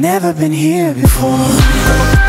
never been here before.